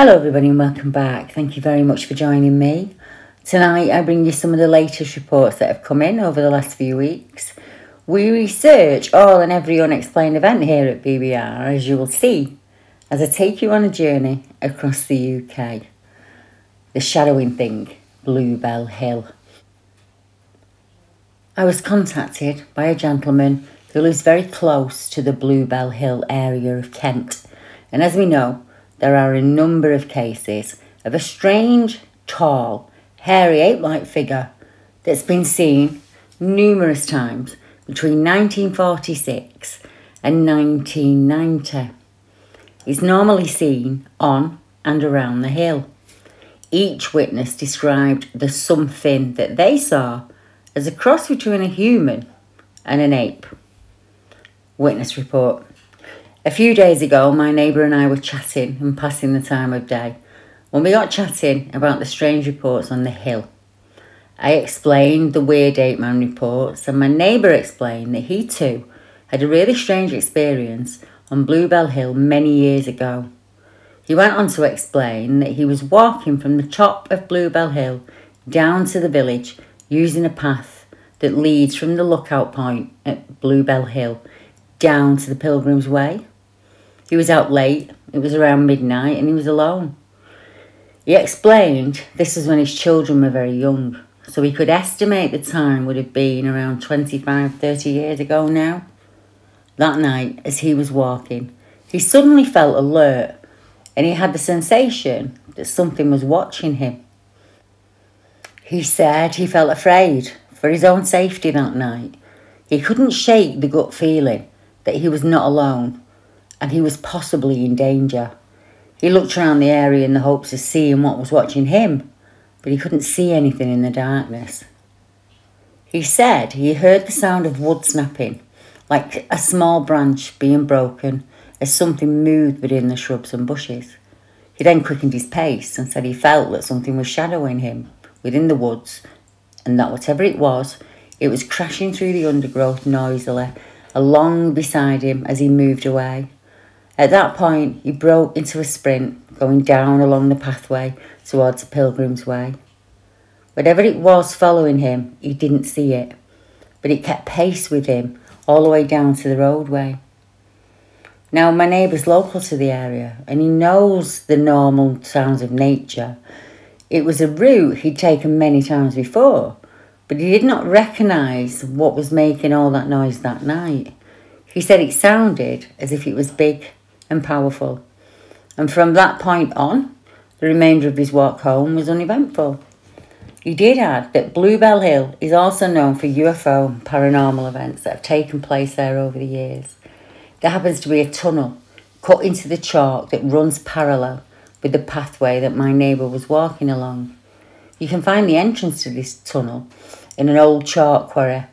Hello, everybody, and welcome back. Thank you very much for joining me. Tonight, I bring you some of the latest reports that have come in over the last few weeks. We research all and every unexplained event here at BBR, as you will see, as I take you on a journey across the UK. The shadowing thing, Bluebell Hill. I was contacted by a gentleman who lives very close to the Bluebell Hill area of Kent. And as we know, there are a number of cases of a strange, tall, hairy ape like figure that's been seen numerous times between 1946 and 1990. It's normally seen on and around the hill. Each witness described the something that they saw as a cross between a human and an ape. Witness report. A few days ago, my neighbour and I were chatting and passing the time of day when we got chatting about the strange reports on the hill. I explained the weird ape man reports, and my neighbour explained that he too had a really strange experience on Bluebell Hill many years ago. He went on to explain that he was walking from the top of Bluebell Hill down to the village using a path that leads from the lookout point at Bluebell Hill down to the Pilgrim's Way. He was out late, it was around midnight, and he was alone. He explained this was when his children were very young, so he could estimate the time would have been around 25, 30 years ago now. That night, as he was walking, he suddenly felt alert and he had the sensation that something was watching him. He said he felt afraid for his own safety that night. He couldn't shake the gut feeling that he was not alone and he was possibly in danger. He looked around the area in the hopes of seeing what was watching him, but he couldn't see anything in the darkness. He said he heard the sound of wood snapping, like a small branch being broken as something moved within the shrubs and bushes. He then quickened his pace and said he felt that something was shadowing him within the woods and that whatever it was, it was crashing through the undergrowth noisily along beside him as he moved away. At that point, he broke into a sprint, going down along the pathway towards the Pilgrim's Way. Whatever it was following him, he didn't see it, but it kept pace with him all the way down to the roadway. Now, my neighbour's local to the area and he knows the normal sounds of nature. It was a route he'd taken many times before, but he did not recognise what was making all that noise that night. He said it sounded as if it was big and powerful. And from that point on, the remainder of his walk home was uneventful. He did add that Bluebell Hill is also known for UFO and paranormal events that have taken place there over the years. There happens to be a tunnel cut into the chalk that runs parallel with the pathway that my neighbour was walking along. You can find the entrance to this tunnel in an old chalk quarry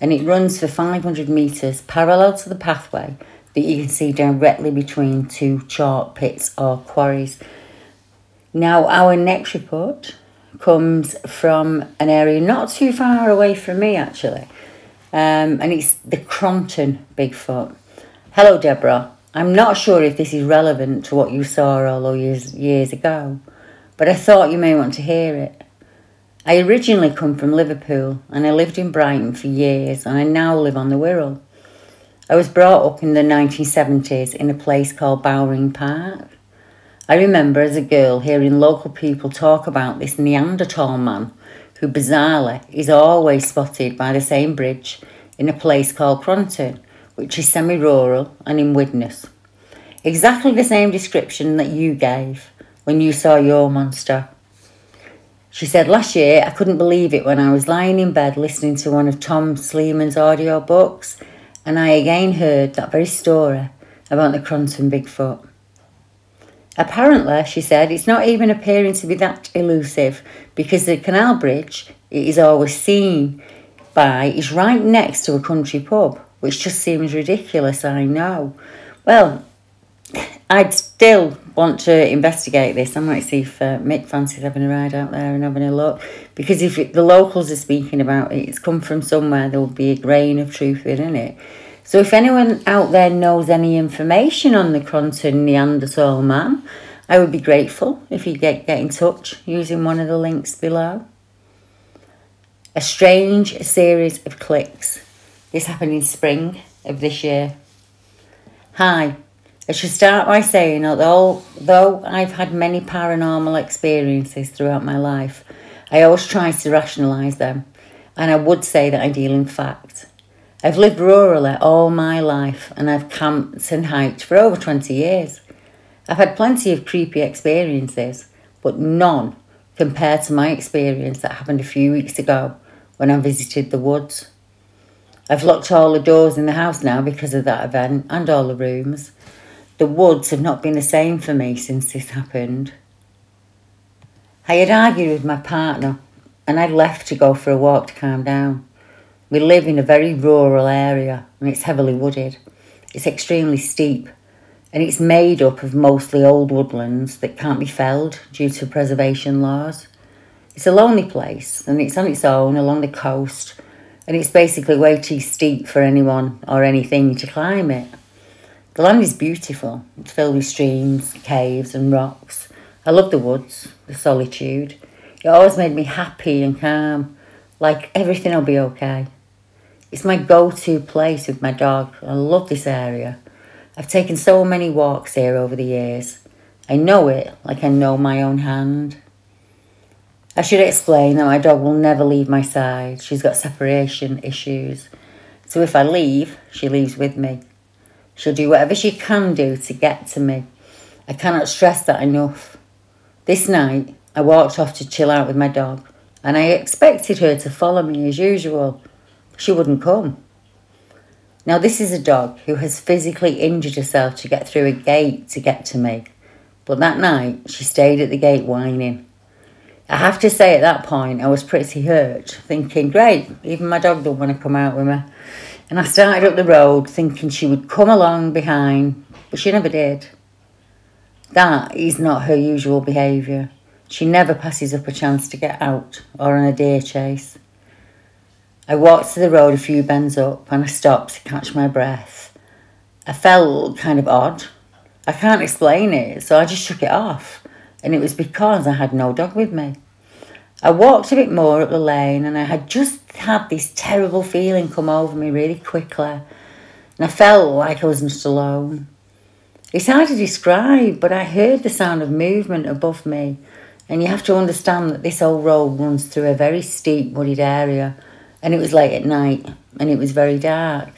and it runs for 500 metres parallel to the pathway that you can see directly between two chalk pits or quarries. Now, our next report comes from an area not too far away from me, actually, um, and it's the Cronton Bigfoot. Hello, Deborah. I'm not sure if this is relevant to what you saw all those years, years ago, but I thought you may want to hear it. I originally come from Liverpool and I lived in Brighton for years and I now live on the Wirral. I was brought up in the 1970s in a place called Bowring Park. I remember as a girl hearing local people talk about this Neanderthal man who bizarrely is always spotted by the same bridge in a place called Cronton, which is semi rural and in Widnes. Exactly the same description that you gave when you saw your monster. She said, Last year I couldn't believe it when I was lying in bed listening to one of Tom Slemen's audio books and I again heard that very story about the Cronton Bigfoot. Apparently, she said, it's not even appearing to be that elusive because the canal bridge it is always seen by is right next to a country pub, which just seems ridiculous, I know. Well, I'd still want to investigate this. I might see if uh, Mick fancies having a ride out there and having a look. Because if it, the locals are speaking about it, it's come from somewhere, there will be a grain of truth in it. So if anyone out there knows any information on the Cronton Neanderthal man, I would be grateful if you get, get in touch using one of the links below. A strange series of clicks. This happened in spring of this year. Hi, I should start by saying although, though I've had many paranormal experiences throughout my life, I always try to rationalise them, and I would say that I deal in fact. I've lived rurally all my life and I've camped and hiked for over 20 years. I've had plenty of creepy experiences, but none compared to my experience that happened a few weeks ago when I visited the woods. I've locked all the doors in the house now because of that event and all the rooms. The woods have not been the same for me since this happened. I had argued with my partner and I'd left to go for a walk to calm down. We live in a very rural area and it's heavily wooded. It's extremely steep and it's made up of mostly old woodlands that can't be felled due to preservation laws. It's a lonely place and it's on its own along the coast and it's basically way too steep for anyone or anything to climb it. The land is beautiful. It's filled with streams, caves and rocks. I love the woods, the solitude. It always made me happy and calm, like everything will be okay. It's my go-to place with my dog. I love this area. I've taken so many walks here over the years. I know it like I know my own hand. I should explain that my dog will never leave my side. She's got separation issues. So if I leave, she leaves with me. She'll do whatever she can do to get to me. I cannot stress that enough. This night, I walked off to chill out with my dog and I expected her to follow me as usual she wouldn't come. Now, this is a dog who has physically injured herself to get through a gate to get to me. But that night, she stayed at the gate whining. I have to say, at that point, I was pretty hurt, thinking, great, even my dog don't want to come out with me. And I started up the road thinking she would come along behind, but she never did. That is not her usual behaviour. She never passes up a chance to get out or on a deer chase. I walked to the road a few bends up and I stopped to catch my breath. I felt kind of odd. I can't explain it, so I just shook it off. And it was because I had no dog with me. I walked a bit more up the lane and I had just had this terrible feeling come over me really quickly. And I felt like I wasn't alone. It's hard to describe, but I heard the sound of movement above me. And you have to understand that this old road runs through a very steep wooded area and it was late at night and it was very dark.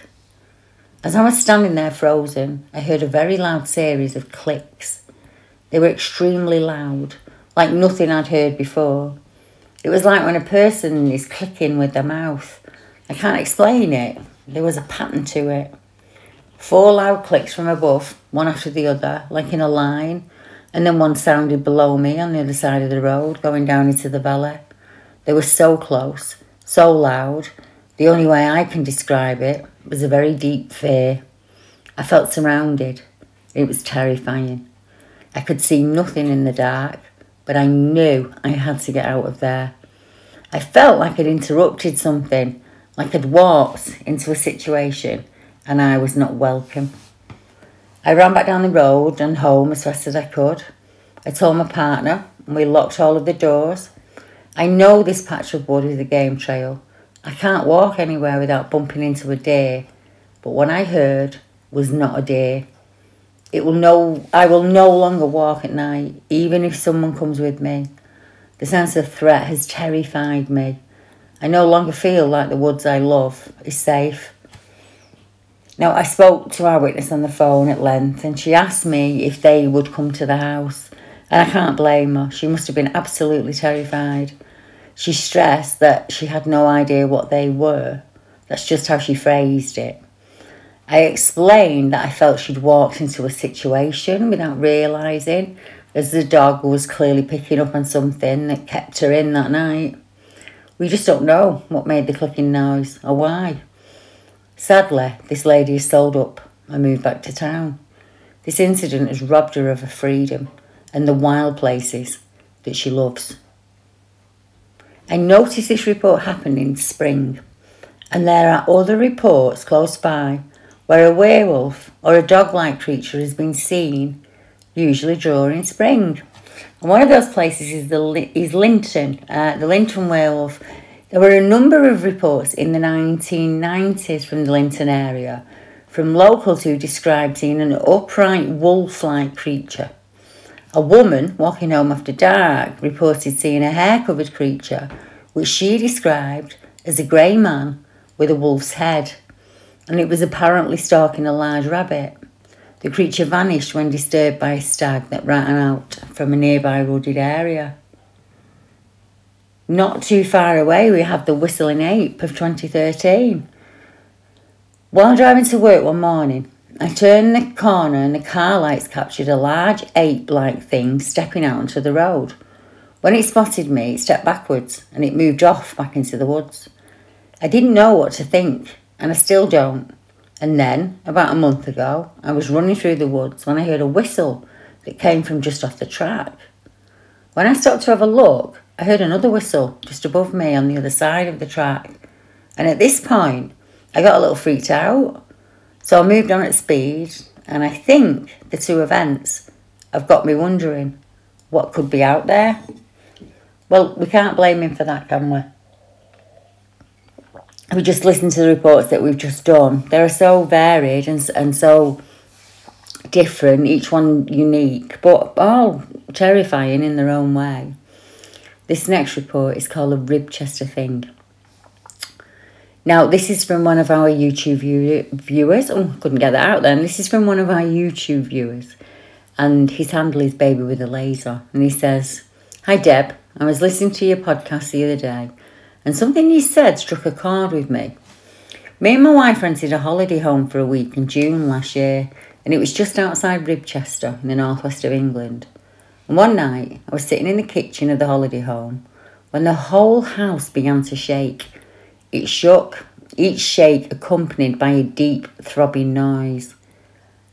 As I was standing there frozen, I heard a very loud series of clicks. They were extremely loud, like nothing I'd heard before. It was like when a person is clicking with their mouth. I can't explain it. There was a pattern to it. Four loud clicks from above, one after the other, like in a line, and then one sounded below me on the other side of the road, going down into the valley. They were so close so loud. The only way I can describe it was a very deep fear. I felt surrounded. It was terrifying. I could see nothing in the dark, but I knew I had to get out of there. I felt like I'd interrupted something, like I'd walked into a situation and I was not welcome. I ran back down the road and home as fast as I could. I told my partner and we locked all of the doors. I know this patch of wood is a game trail. I can't walk anywhere without bumping into a deer, but what I heard was not a deer. It will no, I will no longer walk at night, even if someone comes with me. The sense of threat has terrified me. I no longer feel like the woods I love is safe. Now, I spoke to our witness on the phone at length and she asked me if they would come to the house. And I can't blame her. She must have been absolutely terrified. She stressed that she had no idea what they were. That's just how she phrased it. I explained that I felt she'd walked into a situation without realising, as the dog was clearly picking up on something that kept her in that night. We just don't know what made the clicking noise or why. Sadly, this lady is sold up and moved back to town. This incident has robbed her of her freedom and the wild places that she loves. I noticed this report happened in spring, and there are other reports close by where a werewolf or a dog like creature has been seen usually during spring. And one of those places is the is Linton, uh, the Linton Werewolf. There were a number of reports in the 1990s from the Linton area from locals who described seeing an upright wolf like creature. A woman walking home after dark reported seeing a hair covered creature, which she described as a grey man with a wolf's head, and it was apparently stalking a large rabbit. The creature vanished when disturbed by a stag that ran out from a nearby wooded area. Not too far away, we have the Whistling Ape of 2013. While driving to work one morning, I turned the corner and the car lights captured a large ape like thing stepping out onto the road. When it spotted me, it stepped backwards and it moved off back into the woods. I didn't know what to think, and I still don't. And then, about a month ago, I was running through the woods when I heard a whistle that came from just off the track. When I stopped to have a look, I heard another whistle just above me on the other side of the track. And at this point, I got a little freaked out so I moved on at speed, and I think the two events have got me wondering what could be out there. Well, we can't blame him for that, can we? We just listen to the reports that we've just done. They're so varied and, and so different, each one unique, but all terrifying in their own way. This next report is called the Ribchester Thing. Now, this is from one of our YouTube view- viewers. Oh, couldn't get that out then. This is from one of our YouTube viewers. And his handle is Baby with a Laser. And he says, Hi, Deb. I was listening to your podcast the other day, and something you said struck a chord with me. Me and my wife rented a holiday home for a week in June last year, and it was just outside Ribchester in the northwest of England. And one night, I was sitting in the kitchen of the holiday home when the whole house began to shake it shook, each shake accompanied by a deep, throbbing noise.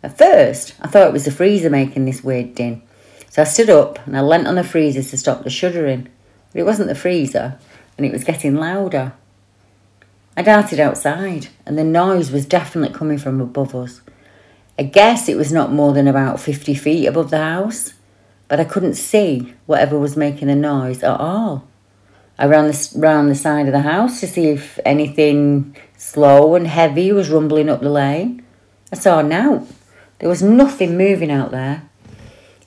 At first, I thought it was the freezer making this weird din, so I stood up and I leant on the freezer to stop the shuddering. But it wasn't the freezer, and it was getting louder. I darted outside, and the noise was definitely coming from above us. I guess it was not more than about 50 feet above the house, but I couldn't see whatever was making the noise at all. I ran the, round the side of the house to see if anything slow and heavy was rumbling up the lane. I saw now there was nothing moving out there.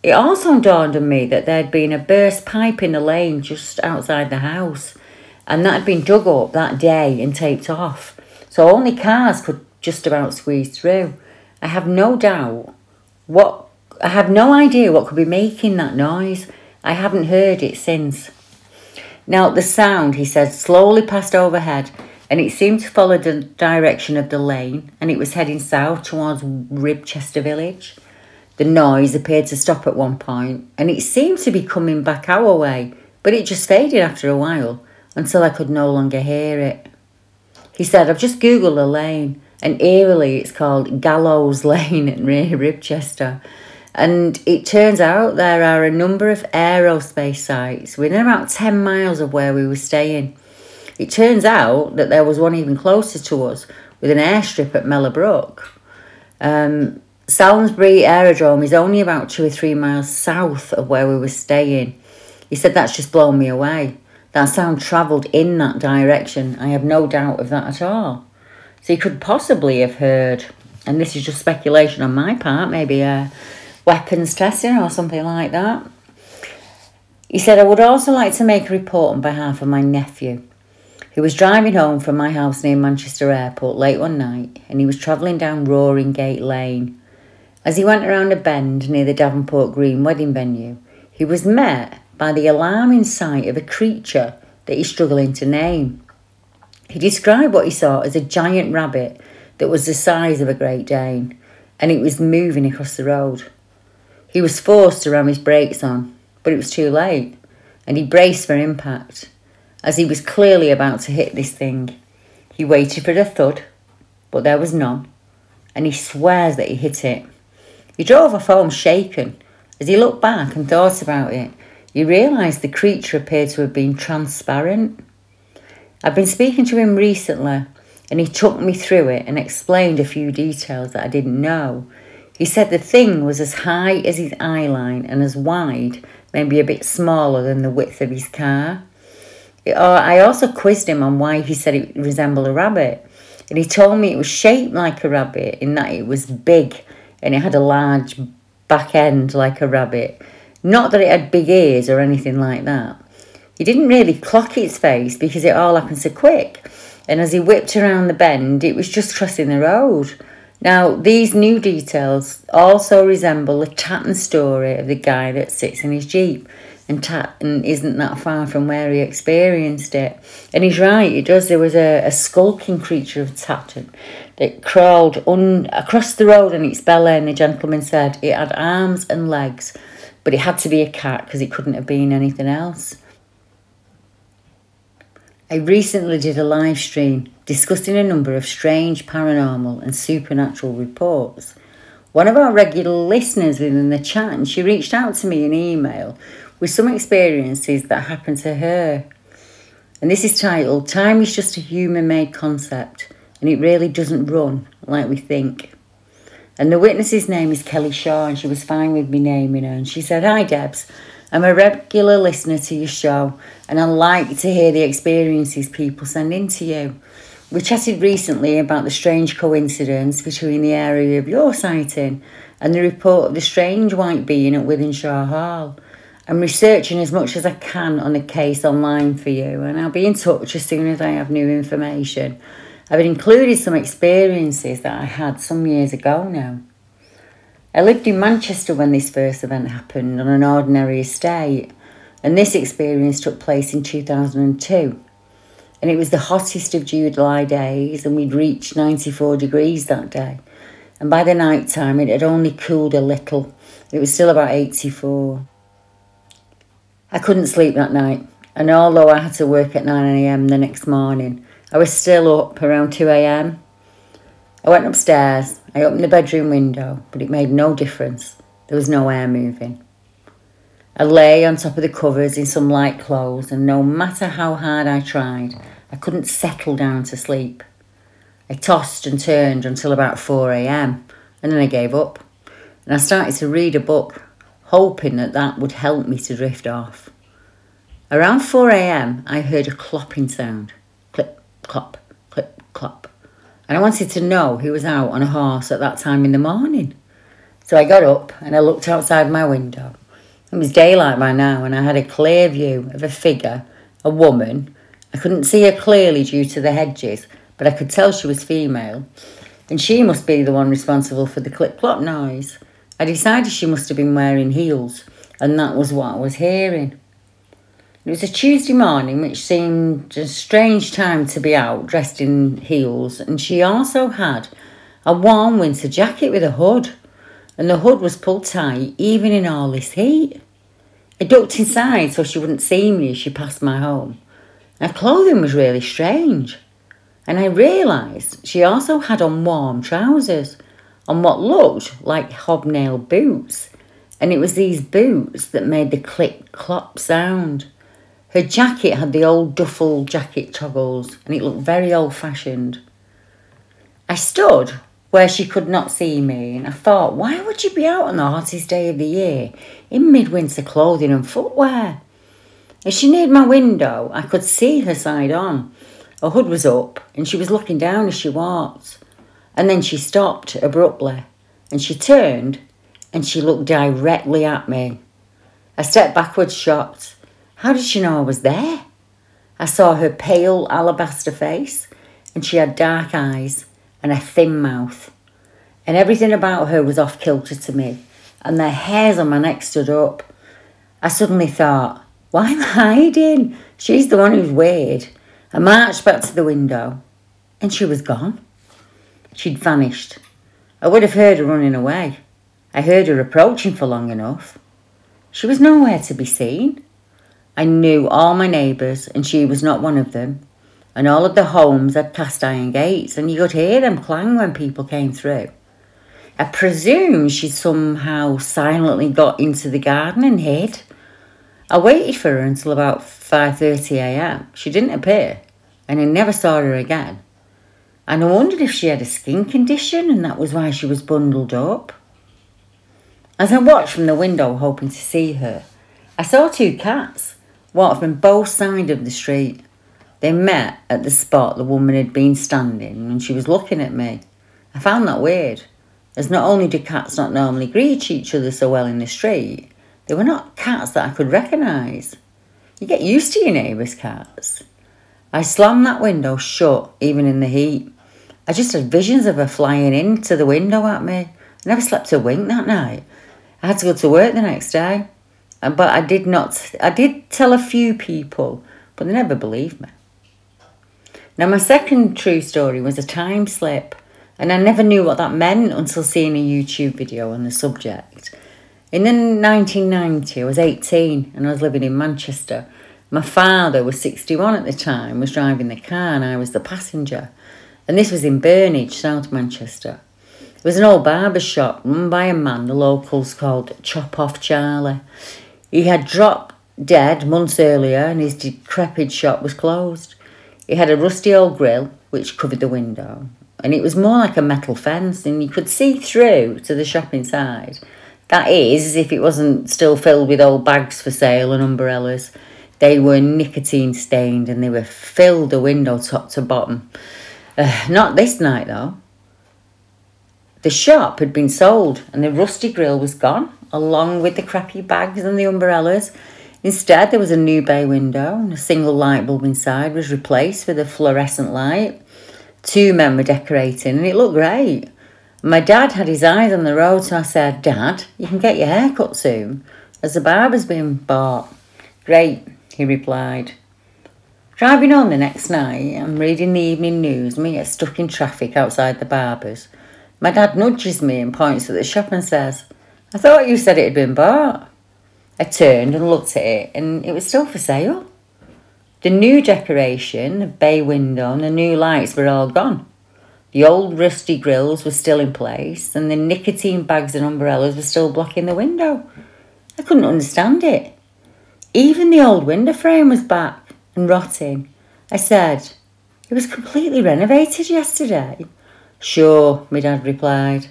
It also dawned on me that there had been a burst pipe in the lane just outside the house, and that had been dug up that day and taped off, so only cars could just about squeeze through. I have no doubt what I have no idea what could be making that noise. I haven't heard it since. Now, the sound, he said, slowly passed overhead and it seemed to follow the direction of the lane and it was heading south towards Ribchester village. The noise appeared to stop at one point and it seemed to be coming back our way, but it just faded after a while until I could no longer hear it. He said, I've just Googled the lane and eerily it's called Gallows Lane at Ribchester. And it turns out there are a number of aerospace sites within about 10 miles of where we were staying. It turns out that there was one even closer to us with an airstrip at Mellor Brook. Um, Samlesbury Aerodrome is only about two or three miles south of where we were staying. He said that's just blown me away. That sound travelled in that direction. I have no doubt of that at all. So he could possibly have heard, and this is just speculation on my part, maybe a, weapons testing or something like that. He said, I would also like to make a report on behalf of my nephew, who was driving home from my house near Manchester Airport late one night and he was travelling down Roaring Gate Lane. As he went around a bend near the Davenport Green wedding venue, he was met by the alarming sight of a creature that he's struggling to name. He described what he saw as a giant rabbit that was the size of a Great Dane and it was moving across the road. He was forced to ram his brakes on, but it was too late, and he braced for impact. As he was clearly about to hit this thing, he waited for the thud, but there was none, and he swears that he hit it. He drove off home shaken. As he looked back and thought about it, he realised the creature appeared to have been transparent. I've been speaking to him recently, and he took me through it and explained a few details that I didn't know He said the thing was as high as his eye line and as wide, maybe a bit smaller than the width of his car. Uh, I also quizzed him on why he said it resembled a rabbit. And he told me it was shaped like a rabbit in that it was big and it had a large back end like a rabbit. Not that it had big ears or anything like that. He didn't really clock its face because it all happened so quick. And as he whipped around the bend, it was just crossing the road. Now, these new details also resemble the Tatton story of the guy that sits in his Jeep and Tatton isn't that far from where he experienced it. And he's right, it does. There was a, a skulking creature of Tatton that crawled un, across the road on its belly, and the gentleman said it had arms and legs, but it had to be a cat because it couldn't have been anything else. I recently did a live stream discussing a number of strange paranormal and supernatural reports. One of our regular listeners within the chat, and she reached out to me in email with some experiences that happened to her. And this is titled Time is Just a Human Made Concept, and it really doesn't run like we think. And the witness's name is Kelly Shaw, and she was fine with me naming her. And she said, Hi, Debs. I'm a regular listener to your show, and I like to hear the experiences people send in to you. We chatted recently about the strange coincidence between the area of your sighting and the report of the strange white being at Wythenshawe Hall. I'm researching as much as I can on the case online for you, and I'll be in touch as soon as I have new information. I've included some experiences that I had some years ago now. I lived in Manchester when this first event happened on an ordinary estate, and this experience took place in 2002. And it was the hottest of July days, and we'd reached 94 degrees that day. And by the night time, it had only cooled a little. It was still about 84. I couldn't sleep that night, and although I had to work at 9am the next morning, I was still up around 2am. I went upstairs, I opened the bedroom window, but it made no difference. There was no air moving. I lay on top of the covers in some light clothes, and no matter how hard I tried, I couldn't settle down to sleep. I tossed and turned until about 4am, and then I gave up. And I started to read a book hoping that that would help me to drift off. Around 4am, I heard a clopping sound clop, clip, clop. And I wanted to know who was out on a horse at that time in the morning. So I got up and I looked outside my window. It was daylight by now, and I had a clear view of a figure, a woman. I couldn't see her clearly due to the hedges, but I could tell she was female. And she must be the one responsible for the clip clop noise. I decided she must have been wearing heels, and that was what I was hearing. It was a Tuesday morning, which seemed a strange time to be out dressed in heels, and she also had a warm winter jacket with a hood, and the hood was pulled tight even in all this heat. I ducked inside so she wouldn't see me as she passed my home. Her clothing was really strange, and I realised she also had on warm trousers on what looked like hobnail boots, and it was these boots that made the click clop sound. Her jacket had the old duffel jacket toggles, and it looked very old fashioned. I stood where she could not see me, and I thought, why would you be out on the hottest day of the year in midwinter clothing and footwear? As she neared my window, I could see her side on. Her hood was up, and she was looking down as she walked. And then she stopped abruptly and she turned and she looked directly at me. I stepped backwards, shocked. How did she know I was there? I saw her pale alabaster face and she had dark eyes and a thin mouth. And everything about her was off kilter to me, and the hairs on my neck stood up. I suddenly thought, why am I hiding? She's the one who's weird. I marched back to the window and she was gone. She'd vanished. I would have heard her running away. I heard her approaching for long enough. She was nowhere to be seen. I knew all my neighbours, and she was not one of them. And all of the homes had cast iron gates, and you could hear them clang when people came through. I presume she somehow silently got into the garden and hid. I waited for her until about 5.30am. She didn't appear, and I never saw her again and I wondered if she had a skin condition and that was why she was bundled up. As I watched from the window, hoping to see her, I saw two cats walk from both sides of the street. They met at the spot the woman had been standing and she was looking at me. I found that weird, as not only do cats not normally greet each other so well in the street, they were not cats that I could recognise. You get used to your neighbour's cats. I slammed that window shut, even in the heat. I just had visions of her flying into the window at me. I never slept a wink that night. I had to go to work the next day. But I did not, I did tell a few people, but they never believed me. Now, my second true story was a time slip, and I never knew what that meant until seeing a YouTube video on the subject. In 1990, I was 18 and I was living in Manchester. My father was 61 at the time, was driving the car, and I was the passenger. And this was in Burnage, South Manchester. It was an old barber shop run by a man the locals called Chop Off Charlie. He had dropped dead months earlier and his decrepit shop was closed. It had a rusty old grill which covered the window and it was more like a metal fence and you could see through to the shop inside. That is, if it wasn't still filled with old bags for sale and umbrellas. They were nicotine stained and they were filled the window top to bottom. Uh, not this night though. The shop had been sold and the rusty grill was gone along with the crappy bags and the umbrellas. Instead, there was a new bay window and a single light bulb inside was replaced with a fluorescent light. Two men were decorating and it looked great. My dad had his eyes on the road, so I said, Dad, you can get your hair cut soon, as the barber's been bought. Great, he replied. Driving on the next night, I'm reading the evening news and we get stuck in traffic outside the barber's. My dad nudges me and points at the shop and says, I thought you said it had been bought. I turned and looked at it, and it was still for sale. The new decoration, the bay window, and the new lights were all gone. The old rusty grills were still in place, and the nicotine bags and umbrellas were still blocking the window. I couldn't understand it. Even the old window frame was back and rotting. I said, It was completely renovated yesterday. Sure, my dad replied.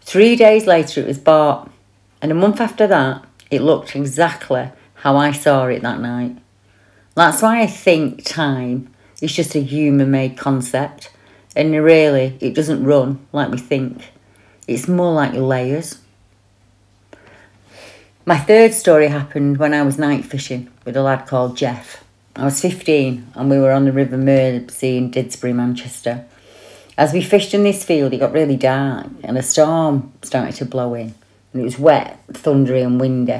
Three days later, it was bought. And a month after that, it looked exactly how I saw it that night. That's why I think time is just a human made concept, and really, it doesn't run like we think. It's more like layers. My third story happened when I was night fishing with a lad called Jeff. I was 15 and we were on the River Mersey in Didsbury, Manchester. As we fished in this field, it got really dark and a storm started to blow in and it was wet, thundery and windy,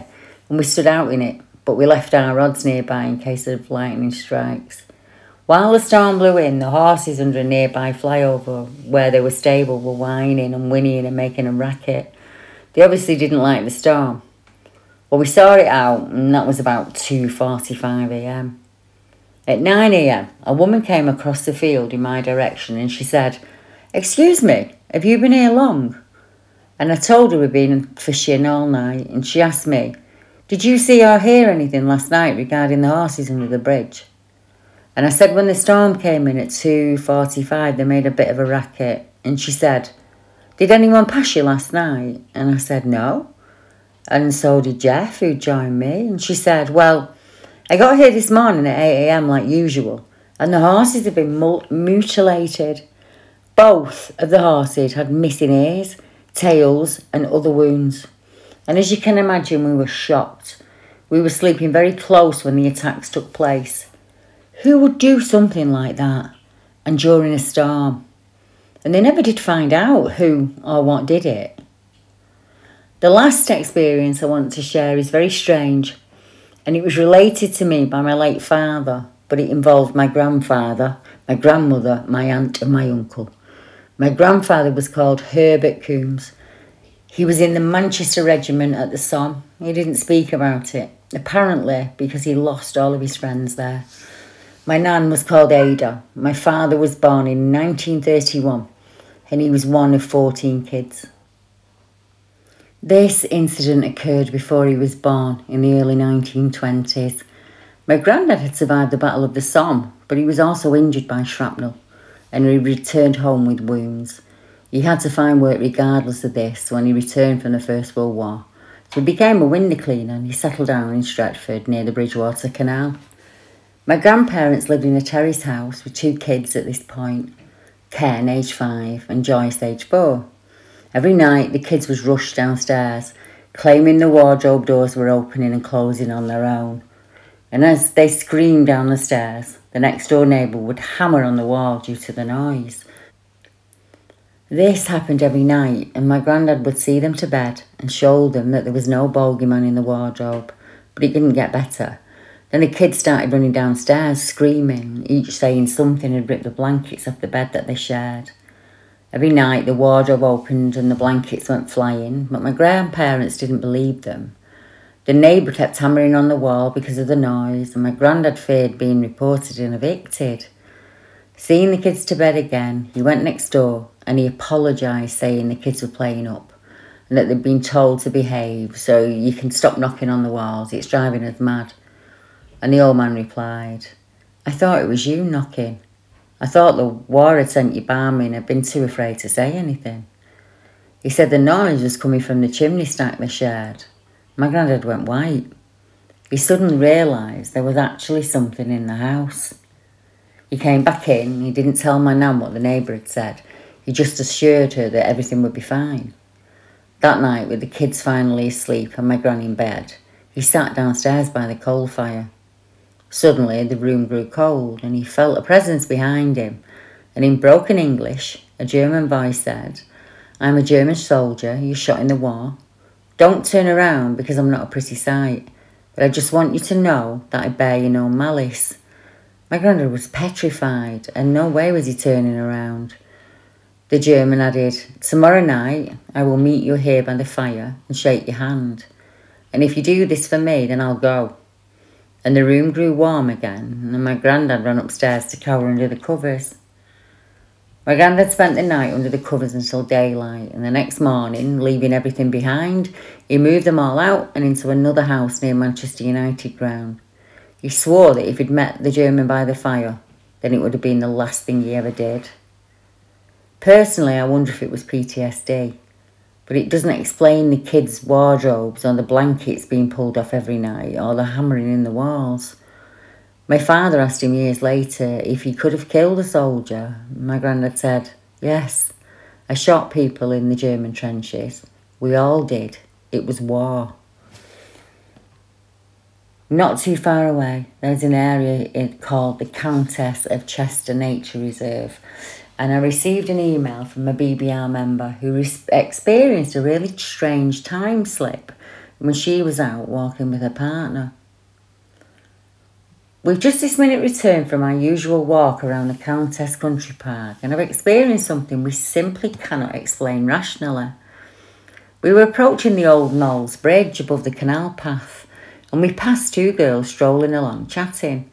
and we stood out in it, but we left our rods nearby in case of lightning strikes. While the storm blew in, the horses under a nearby flyover where they were stable were whining and whinnying and making a racket. They obviously didn't like the storm. Well, we saw it out, and that was about 2.45am. At 9am, a woman came across the field in my direction and she said, Excuse me, have you been here long? And I told her we'd been fishing all night, and she asked me, Did you see or hear anything last night regarding the horses under the bridge? And I said when the storm came in at 2.45 they made a bit of a racket and she said, Did anyone pass you last night? And I said, No. And so did Jeff who joined me and she said, Well, I got here this morning at 8am like usual and the horses had been mutilated. Both of the horses had missing ears tails, and other wounds. And as you can imagine, we were shocked. We were sleeping very close when the attacks took place. Who would do something like that? And during a storm? And they never did find out who or what did it. The last experience I want to share is very strange, and it was related to me by my late father, but it involved my grandfather, my grandmother, my aunt, and my uncle. My grandfather was called Herbert Coombs. He was in the Manchester Regiment at the Somme. He didn't speak about it, apparently because he lost all of his friends there. My nan was called Ada. My father was born in 1931 and he was one of 14 kids. This incident occurred before he was born in the early 1920s. My granddad had survived the Battle of the Somme, but he was also injured by shrapnel and he returned home with wounds. He had to find work regardless of this when he returned from the First World War. So he became a window cleaner and he settled down in Stretford near the Bridgewater Canal. My grandparents lived in a terrace house with two kids at this point Ken, aged five, and Joyce, aged four. Every night the kids was rushed downstairs, claiming the wardrobe doors were opening and closing on their own. And as they screamed down the stairs, the next door neighbour would hammer on the wall due to the noise. This happened every night, and my granddad would see them to bed and show them that there was no bogeyman in the wardrobe, but it didn't get better. Then the kids started running downstairs, screaming, each saying something had ripped the blankets off the bed that they shared. Every night the wardrobe opened and the blankets went flying, but my grandparents didn't believe them. The neighbour kept hammering on the wall because of the noise, and my granddad feared being reported and evicted. Seeing the kids to bed again, he went next door and he apologised, saying the kids were playing up and that they'd been told to behave, so you can stop knocking on the walls, it's driving us mad. And the old man replied, I thought it was you knocking. I thought the war had sent you and had been too afraid to say anything. He said the noise was coming from the chimney stack they shared. My granddad went white. He suddenly realised there was actually something in the house. He came back in he didn't tell my nan what the neighbour had said. He just assured her that everything would be fine. That night, with the kids finally asleep and my granny in bed, he sat downstairs by the coal fire. Suddenly, the room grew cold, and he felt a presence behind him. And in broken English, a German voice said, I'm a German soldier, you shot in the war. Don't turn around because I'm not a pretty sight, but I just want you to know that I bear you no malice. My granddad was petrified, and no way was he turning around. The German added, Tomorrow night I will meet you here by the fire and shake your hand. And if you do this for me, then I'll go and the room grew warm again, and my granddad ran upstairs to cower under the covers. My granddad spent the night under the covers until daylight, and the next morning, leaving everything behind, he moved them all out and into another house near Manchester United ground. He swore that if he'd met the German by the fire, then it would have been the last thing he ever did. Personally, I wonder if it was PTSD but it doesn't explain the kids' wardrobes or the blankets being pulled off every night or the hammering in the walls. My father asked him years later if he could have killed a soldier. My granddad said, Yes, I shot people in the German trenches. We all did. It was war. Not too far away, there's an area called the Countess of Chester Nature Reserve and I received an email from a BBR member who experienced a really strange time slip when she was out walking with her partner. We've just this minute returned from our usual walk around the Countess Country Park and I've experienced something we simply cannot explain rationally. We were approaching the old Knowles Bridge above the canal path and we passed two girls strolling along chatting.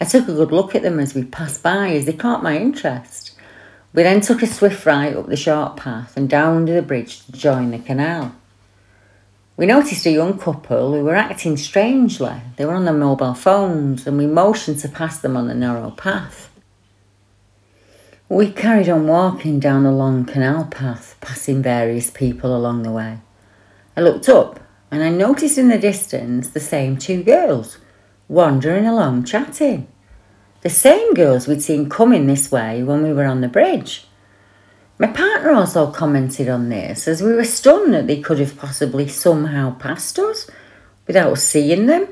I took a good look at them as we passed by as they caught my interest. We then took a swift right up the short path and down under the bridge to join the canal. We noticed a young couple who were acting strangely. They were on their mobile phones and we motioned to pass them on the narrow path. We carried on walking down the long canal path, passing various people along the way. I looked up and I noticed in the distance the same two girls wandering along chatting the same girls we'd seen coming this way when we were on the bridge. My partner also commented on this as we were stunned that they could have possibly somehow passed us without seeing them.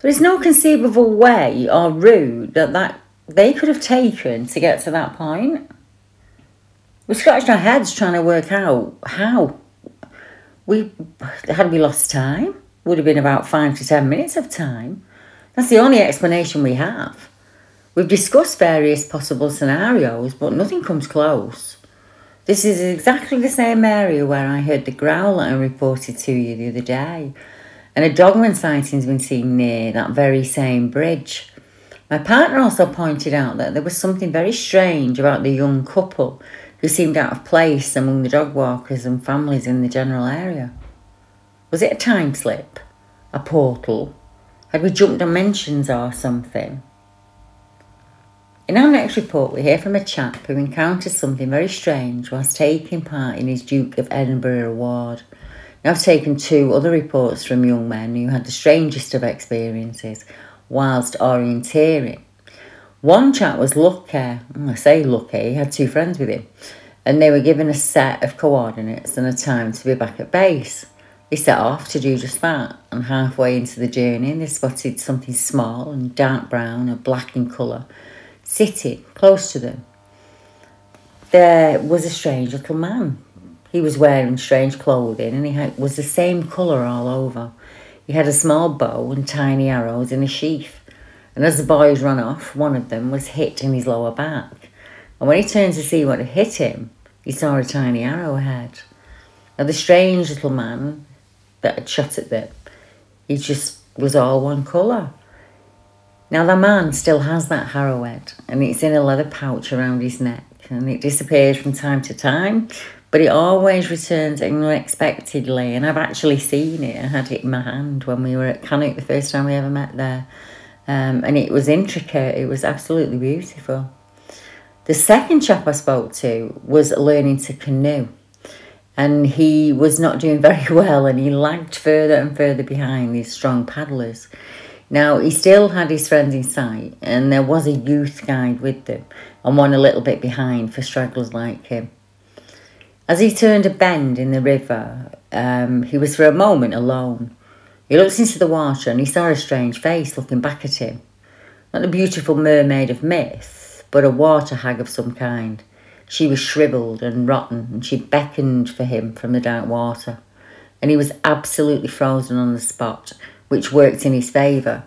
There is no conceivable way or route that, that they could have taken to get to that point. We scratched our heads trying to work out how. We had we lost time? Would have been about five to ten minutes of time. That's the only explanation we have. We've discussed various possible scenarios, but nothing comes close. This is exactly the same area where I heard the growler I reported to you the other day, and a dogman sighting's been seen near that very same bridge. My partner also pointed out that there was something very strange about the young couple who seemed out of place among the dog walkers and families in the general area. Was it a time slip? A portal? Had we jumped dimensions or something? In our next report, we hear from a chap who encounters something very strange whilst taking part in his Duke of Edinburgh award. Now, I've taken two other reports from young men who had the strangest of experiences whilst orienteering. One chap was lucky, I say lucky, he had two friends with him, and they were given a set of coordinates and a time to be back at base. They set off to do just that, and halfway into the journey, they spotted something small and dark brown or black in colour sitting close to them. There was a strange little man he was wearing strange clothing and he had, was the same colour all over. He had a small bow and tiny arrows in a sheath. And as the boys ran off, one of them was hit in his lower back. And when he turned to see what had hit him, he saw a tiny arrowhead. Now, the strange little man that had shot at them, he just was all one colour. Now, the man still has that arrowhead, and it's in a leather pouch around his neck, and it disappears from time to time, but it always returns unexpectedly. And I've actually seen it. I had it in my hand when we were at Cannock the first time we ever met there. Um, and it was intricate, it was absolutely beautiful. The second chap I spoke to was learning to canoe. And he was not doing very well and he lagged further and further behind these strong paddlers. Now, he still had his friends in sight, and there was a youth guide with them, and one a little bit behind for stragglers like him. As he turned a bend in the river, um, he was for a moment alone. He looked into the water and he saw a strange face looking back at him. Not a beautiful mermaid of myth, but a water hag of some kind. She was shriveled and rotten, and she beckoned for him from the dark water. And he was absolutely frozen on the spot, which worked in his favour.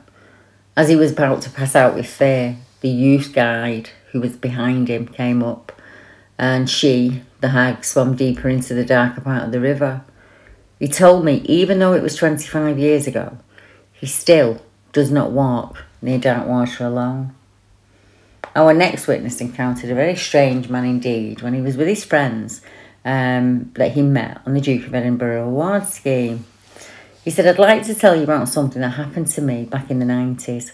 As he was about to pass out with fear, the youth guide who was behind him came up, and she, the hag swam deeper into the darker part of the river. He told me, even though it was 25 years ago, he still does not walk near dark water alone. Our next witness encountered a very strange man indeed when he was with his friends um, that he met on the Duke of Edinburgh award scheme. He said, I'd like to tell you about something that happened to me back in the 90s.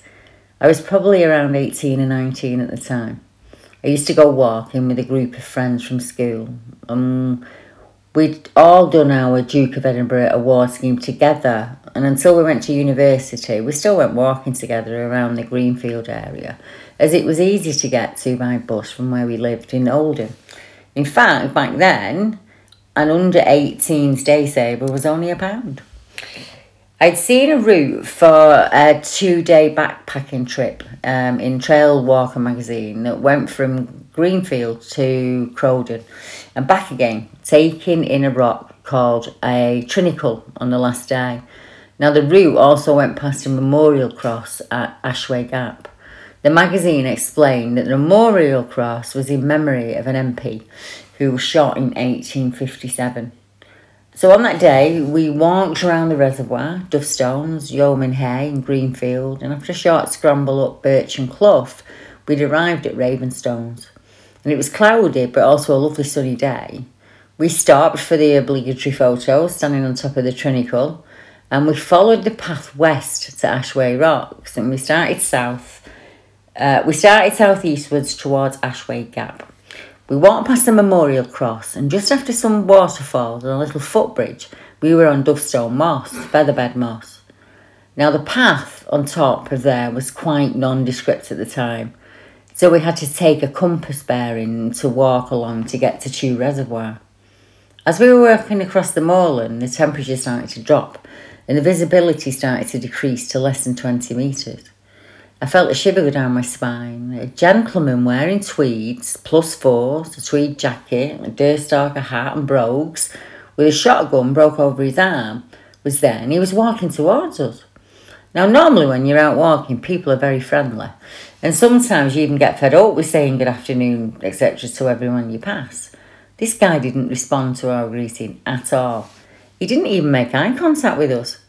I was probably around 18 or 19 at the time. I used to go walking with a group of friends from school. Um, we'd all done our Duke of Edinburgh award scheme together, and until we went to university, we still went walking together around the Greenfield area, as it was easy to get to by bus from where we lived in Oldham. In fact, back then, an under 18's day saver was only a pound. I'd seen a route for a two day backpacking trip um, in Trail Walker magazine that went from Greenfield to Crowden and back again, taking in a rock called a Trinnacle on the last day. Now, the route also went past a memorial cross at Ashway Gap. The magazine explained that the memorial cross was in memory of an MP who was shot in 1857. So on that day, we walked around the reservoir, Dovestones, Yeoman Hey and Greenfield, and after a short scramble up Birchen Clough, we'd arrived at Ravenstones. And it was cloudy, but also a lovely sunny day. We stopped for the obligatory photo, standing on top of the Trinnacle, and we followed the path west to Ashway Rocks, and we started south. Uh, we started southeastwards towards Ashway Gap. We walked past the memorial cross, and just after some waterfalls and a little footbridge, we were on Dovestone Moss, Featherbed Moss. Now, the path on top of there was quite nondescript at the time, so we had to take a compass bearing to walk along to get to Chew Reservoir. As we were working across the moorland, the temperature started to drop and the visibility started to decrease to less than 20 metres. I felt a shiver go down my spine. A gentleman wearing tweeds, plus fours, a tweed jacket, a deerstalker hat and brogues, with a shotgun broke over his arm, was there and he was walking towards us. Now, normally when you're out walking, people are very friendly, and sometimes you even get fed up with saying good afternoon, etc., to everyone you pass. This guy didn't respond to our greeting at all. He didn't even make eye contact with us.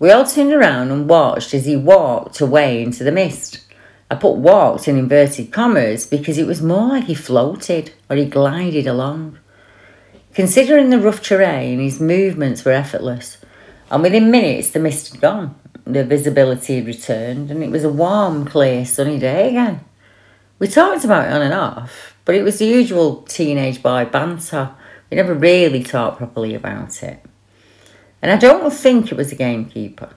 We all turned around and watched as he walked away into the mist. I put walked in inverted commas because it was more like he floated or he glided along. Considering the rough terrain, his movements were effortless, and within minutes the mist had gone, the visibility had returned, and it was a warm, clear, sunny day again. We talked about it on and off, but it was the usual teenage boy banter. We never really talked properly about it. And I don't think it was a gamekeeper.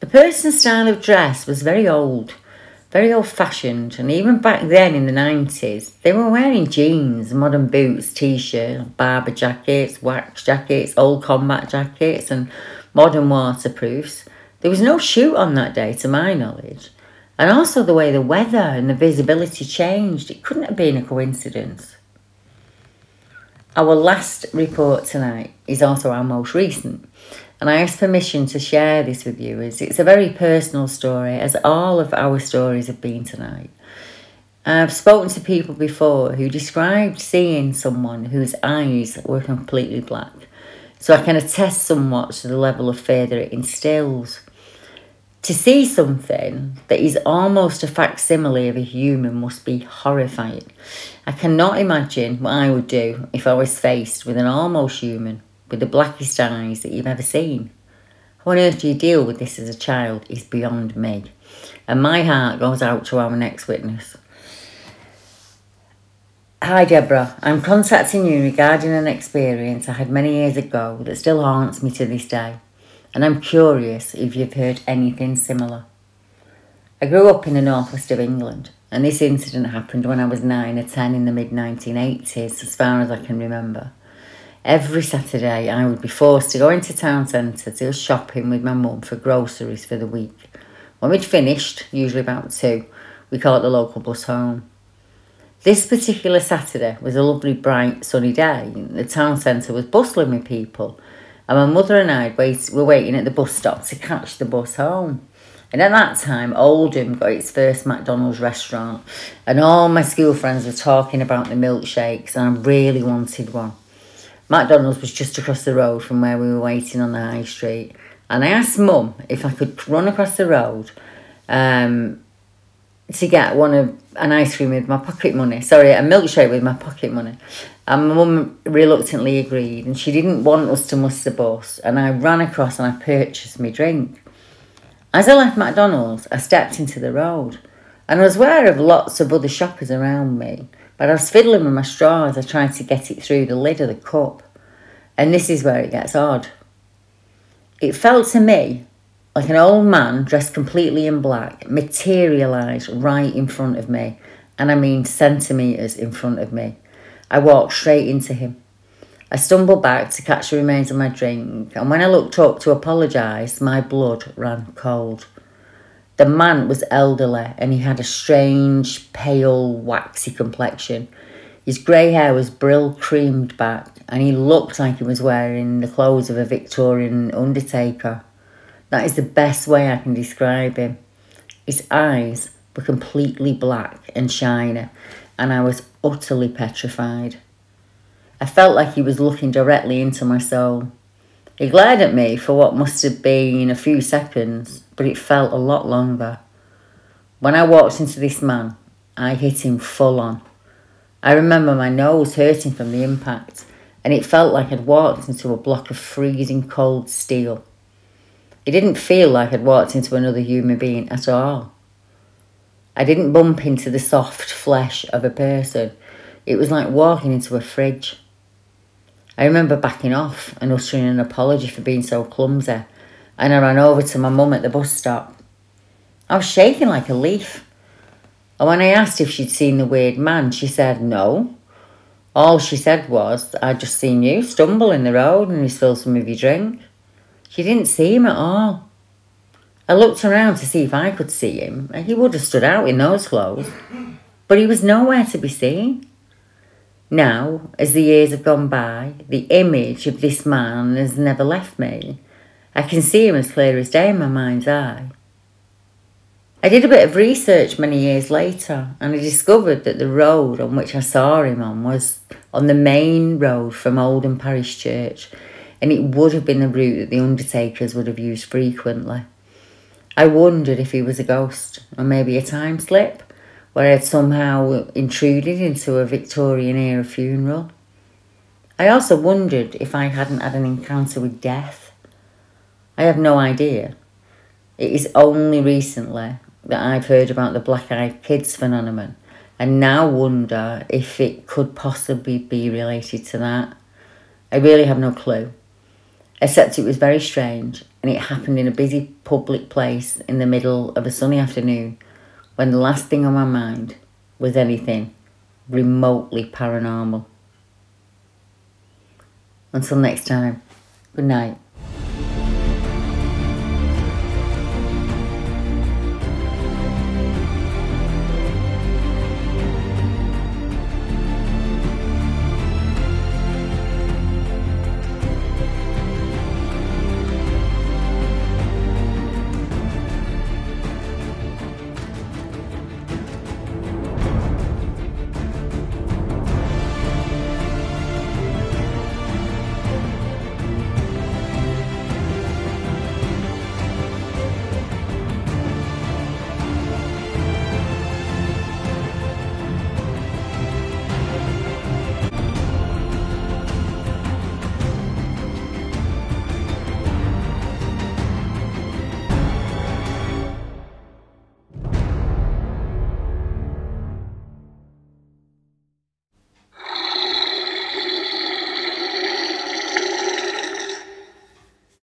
The person's style of dress was very old, very old fashioned, and even back then in the 90s, they were wearing jeans, modern boots, t shirts, Barbour jackets, wax jackets, old combat jackets, and modern waterproofs. There was no shoot on that day, to my knowledge. And also the way the weather and the visibility changed, it couldn't have been a coincidence. Our last report tonight is also our most recent, and I ask permission to share this with you as it's a very personal story, as all of our stories have been tonight. I've spoken to people before who described seeing someone whose eyes were completely black, so I can attest somewhat to the level of fear that it instills. To see something that is almost a facsimile of a human must be horrifying. I cannot imagine what I would do if I was faced with an almost human with the blackest eyes that you've ever seen. How on earth do you deal with this as a child is beyond me. And my heart goes out to our next witness. Hi Deborah, I'm contacting you regarding an experience I had many years ago that still haunts me to this day and I'm curious if you've heard anything similar. I grew up in the northwest of England, and this incident happened when I was 9 or 10 in the mid 1980s, as far as I can remember. Every Saturday, I would be forced to go into town centre to go shopping with my mum for groceries for the week. When we'd finished, usually about 2, we caught the local bus home. This particular Saturday was a lovely, bright, sunny day. The town centre was bustling with people, and my mother and I were waiting at the bus stop to catch the bus home. And at that time, Oldham got its first McDonald's restaurant, and all my school friends were talking about the milkshakes, and I really wanted one. McDonald's was just across the road from where we were waiting on the high street, and I asked Mum if I could run across the road um, to get one of an ice cream with my pocket money. Sorry, a milkshake with my pocket money. And my mum reluctantly agreed, and she didn't want us to miss the bus. And I ran across and I purchased my drink. As I left McDonald's, I stepped into the road, and I was aware of lots of other shoppers around me. But I was fiddling with my straw as I tried to get it through the lid of the cup. And this is where it gets odd. It felt to me like an old man dressed completely in black materialised right in front of me, and I mean centimetres in front of me. I walked straight into him. I stumbled back to catch the remains of my drink, and when I looked up to apologise, my blood ran cold. The man was elderly and he had a strange, pale, waxy complexion. His grey hair was Brylcreemed back, and he looked like he was wearing the clothes of a Victorian undertaker. That is the best way I can describe him. His eyes were completely black and shiny, and I was utterly petrified. I felt like he was looking directly into my soul. He glared at me for what must have been a few seconds, but it felt a lot longer. When I walked into this man, I hit him full on. I remember my nose hurting from the impact, and it felt like I'd walked into a block of freezing cold steel. It didn't feel like I'd walked into another human being at all. I didn't bump into the soft flesh of a person. It was like walking into a fridge. I remember backing off and uttering an apology for being so clumsy, and I ran over to my mum at the bus stop. I was shaking like a leaf. And when I asked if she'd seen the weird man, she said no. All she said was, I'd just seen you stumble in the road and you spilled some of your drink. She didn't see him at all. I looked around to see if I could see him, and he would have stood out in those clothes, but he was nowhere to be seen. Now, as the years have gone by, the image of this man has never left me. I can see him as clear as day in my mind's eye. I did a bit of research many years later and I discovered that the road on which I saw him on was on the main road from Oldham Parish Church and it would have been the route that the undertakers would have used frequently. I wondered if he was a ghost or maybe a time slip where I'd somehow intruded into a Victorian era funeral. I also wondered if I hadn't had an encounter with death. I have no idea. It is only recently that I've heard about the black eyed kids phenomenon and now wonder if it could possibly be related to that. I really have no clue. except it was very strange and it happened in a busy public place in the middle of a sunny afternoon when the last thing on my mind was anything remotely paranormal. Until next time, good night.